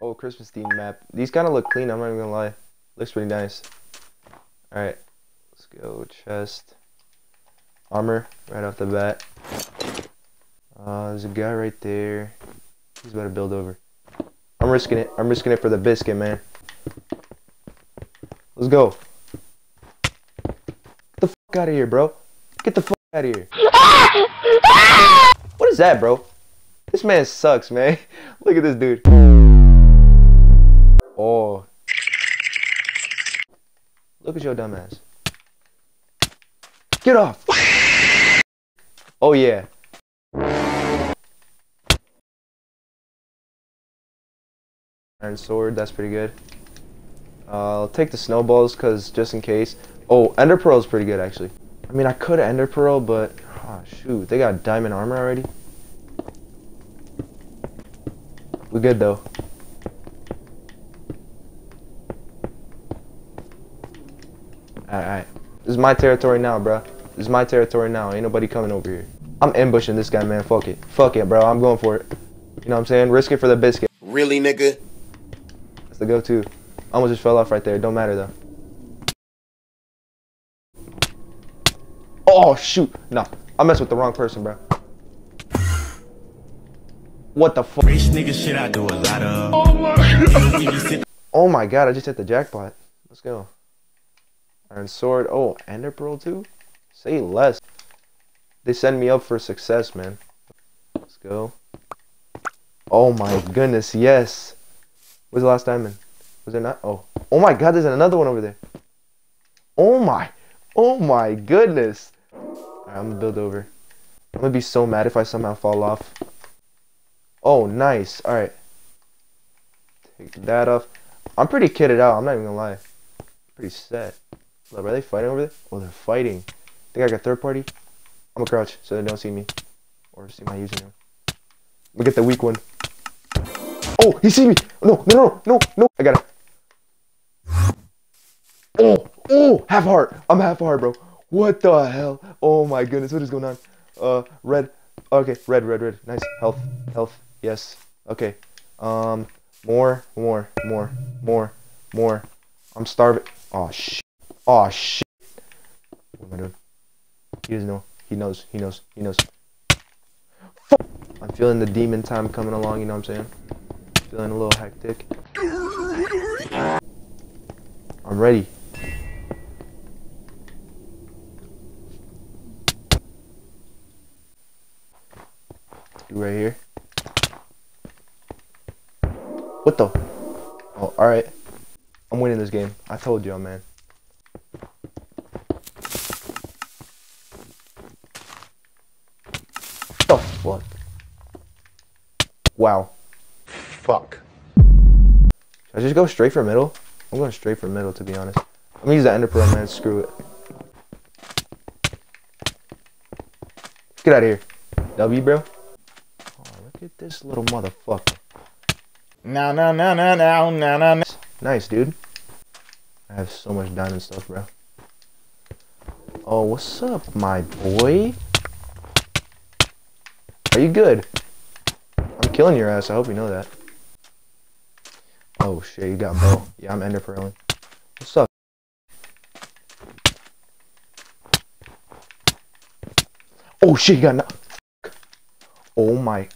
Oh, Christmas theme map. These kind of look clean. I'm not even gonna lie. Looks pretty nice. All right, let's go. Chest, armor right off the bat. Uh, there's a guy right there. He's about to build over. I'm risking it. I'm risking it for the biscuit, man. Let's go. Get the fuck out of here, bro. Get the fuck out of here. what is that, bro? This man sucks, man. Look at this dude. At your dumbass. Get off. Oh, yeah. Iron sword, that's pretty good. Uh, I'll take the snowballs, because just in case. Oh, ender pearl is pretty good, actually. I mean, I could ender pearl, but... Oh, shoot. They got diamond armor already? We're good, though. Alright, alright. This is my territory now, bro. This is my territory now. Ain't nobody coming over here. I'm ambushing this guy, man. Fuck it. Fuck it, bro. I'm going for it. You know what I'm saying? Risk it for the biscuit. Really, nigga? That's the go-to. Almost just fell off right there. Don't matter, though. Oh, shoot. No. I messed with the wrong person, bro. What the fuck? Rich nigga shit I do a lot of. Oh my Oh my god, I just hit the jackpot. Let's go. Iron sword. Oh, ender pearl too? Say less. They send me up for success, man. Let's go. Oh my goodness, yes. Where's the last diamond? Was there not? Oh. Oh my god, there's another one over there. Oh my. Oh my goodness. Right, I'm gonna build over. I'm gonna be so mad if I somehow fall off. Oh, nice. Alright. Take that off. I'm pretty kitted out. I'm not even gonna lie. Pretty set. Look, are they fighting over there? Oh, they're fighting. Think I got third party? I'm gonna crouch so they don't see me. Or see my username. I'm get the weak one. Oh, he see me! No, no, no, no, no! I got it. Oh, oh, half heart. I'm half heart, bro. What the hell? Oh my goodness, what is going on? Uh, red. Okay, red, red, red. Nice. Health, health. Yes. Okay. Um, more, more, more, more, more. I'm starving. Oh shit. Oh shit. What am I doing? He doesn't know. He knows. He knows. He knows. Fuck. I'm feeling the demon time coming along. You know what I'm saying? Feeling a little hectic. I'm ready. Right here. What the? Oh, alright. I'm winning this game. I told y'all, man. What the fuck? Wow. Fuck. Should I just go straight for middle? I'm going straight for middle, to be honest. I'm gonna use the ender pearl, man. Screw it. Get out of here. W, bro. Oh, look at this little motherfucker. No, no, no, no, no, no, no, no. Nice, dude. I have so much diamond stuff, bro. Oh, what's up, my boy? Are you good? I'm killing your ass. I hope you know that. Oh, shit. You got bow. Yeah, I'm ender pearling. What's up? Oh, shit. You got no... Oh, my...